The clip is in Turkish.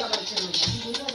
kadar içerim.